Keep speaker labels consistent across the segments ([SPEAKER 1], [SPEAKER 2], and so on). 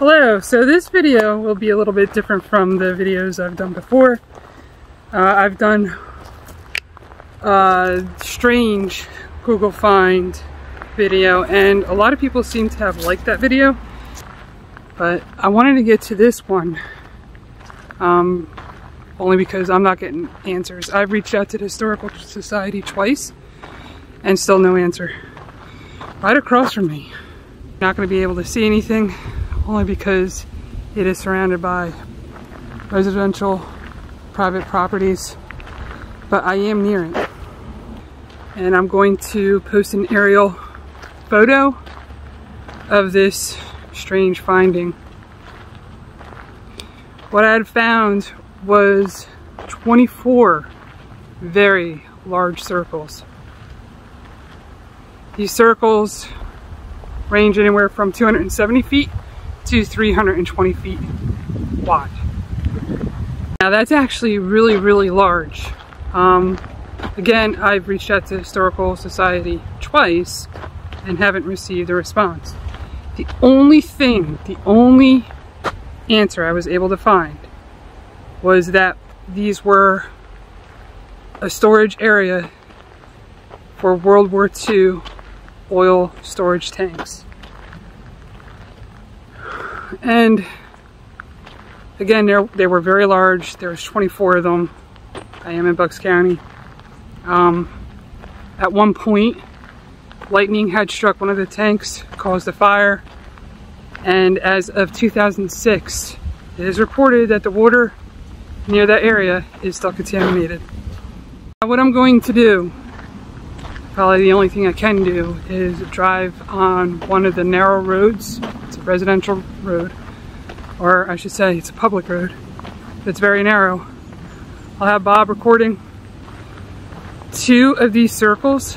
[SPEAKER 1] Hello, so this video will be a little bit different from the videos I've done before. Uh, I've done a strange Google Find video and a lot of people seem to have liked that video but I wanted to get to this one um, only because I'm not getting answers. I've reached out to the Historical Society twice and still no answer. Right across from me. Not going to be able to see anything only because it is surrounded by residential private properties but I am near it and I'm going to post an aerial photo of this strange finding. What I had found was 24 very large circles. These circles range anywhere from 270 feet to 320 feet wide. Now that's actually really, really large. Um, again, I've reached out to Historical Society twice and haven't received a response. The only thing, the only answer I was able to find was that these were a storage area for World War II oil storage tanks. And again, they were very large. There was 24 of them. I am in Bucks County. Um, at one point, lightning had struck one of the tanks, caused a fire, and as of 2006, it is reported that the water near that area is still contaminated. Now what I'm going to do, probably the only thing I can do, is drive on one of the narrow roads. Residential road, or I should say it's a public road. It's very narrow. I'll have Bob recording. Two of these circles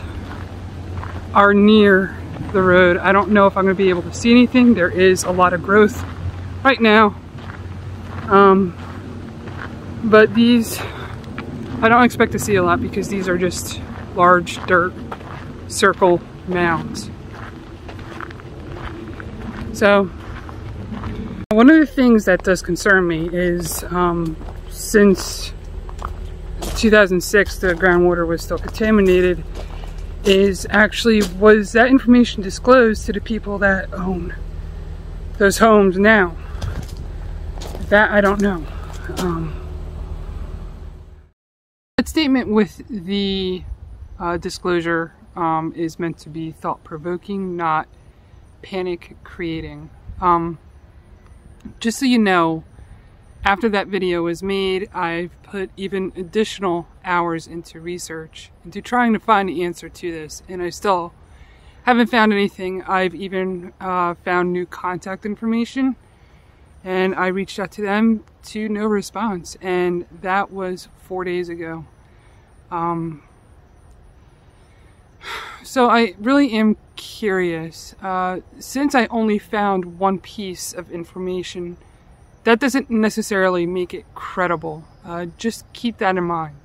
[SPEAKER 1] are near the road. I don't know if I'm going to be able to see anything. There is a lot of growth right now. Um, but these, I don't expect to see a lot because these are just large dirt circle mounds. So, one of the things that does concern me is um, since 2006 the groundwater was still contaminated is actually was that information disclosed to the people that own those homes now? That I don't know. Um, that statement with the uh, disclosure um, is meant to be thought-provoking not panic creating um, just so you know after that video was made, I've put even additional hours into research, into trying to find the answer to this, and I still haven't found anything. I've even uh, found new contact information, and I reached out to them to no response, and that was four days ago. Um, so I really am curious. Uh, since I only found one piece of information that doesn't necessarily make it credible. Uh, just keep that in mind.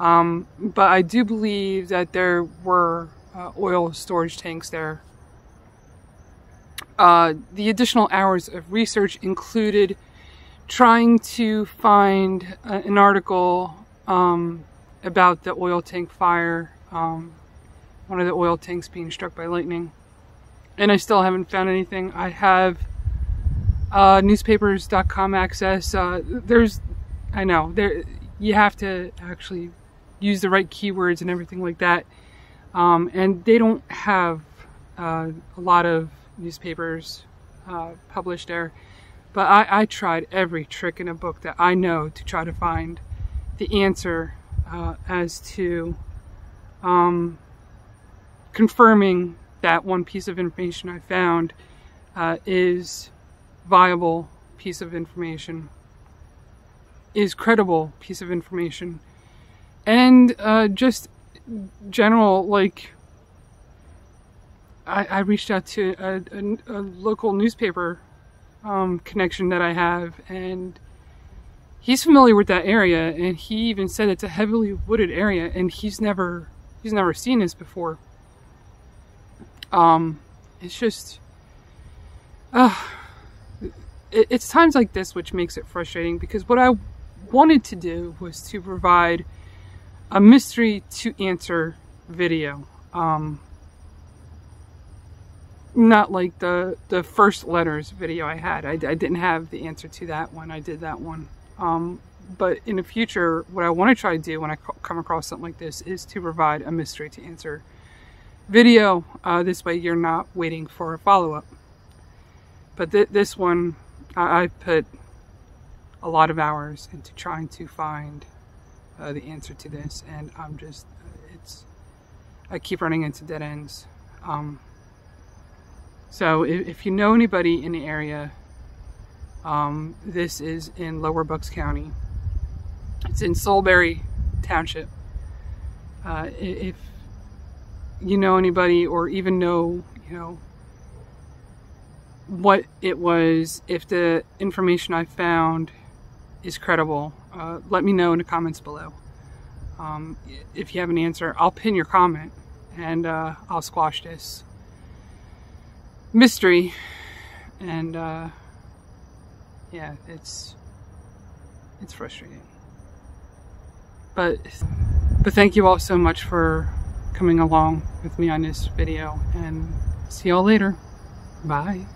[SPEAKER 1] Um, but I do believe that there were uh, oil storage tanks there. Uh, the additional hours of research included trying to find uh, an article um, about the oil tank fire, um, one of the oil tanks being struck by lightning. And I still haven't found anything. I have uh, newspapers.com access. Uh, there's, I know, there you have to actually use the right keywords and everything like that. Um, and they don't have uh, a lot of newspapers uh, published there. But I, I, tried every trick in a book that I know to try to find the answer uh, as to um, confirming that one piece of information I found uh, is viable piece of information, is credible piece of information, and uh, just general like. I, I reached out to a, a, a local newspaper um, connection that I have, and he's familiar with that area, and he even said it's a heavily wooded area, and he's never he's never seen this before. Um, it's just, uh, it, it's times like this which makes it frustrating because what I wanted to do was to provide a mystery to answer video. Um, not like the the first letters video I had. I, I didn't have the answer to that one. I did that one. Um, but in the future, what I want to try to do when I come across something like this is to provide a mystery to answer video. Uh, this way, you're not waiting for a follow up. But th this one, I, I put a lot of hours into trying to find uh, the answer to this, and I'm just, it's, I keep running into dead ends. Um, so if, if, you know anybody in the area, um, this is in Lower Bucks County. It's in Solebury Township. Uh, if you know anybody or even know, you know, what it was, if the information I found is credible, uh, let me know in the comments below. Um, if you have an answer, I'll pin your comment and uh, I'll squash this mystery. And uh, yeah, it's it's frustrating. But but thank you all so much for coming along with me on this video and see y'all later. Bye.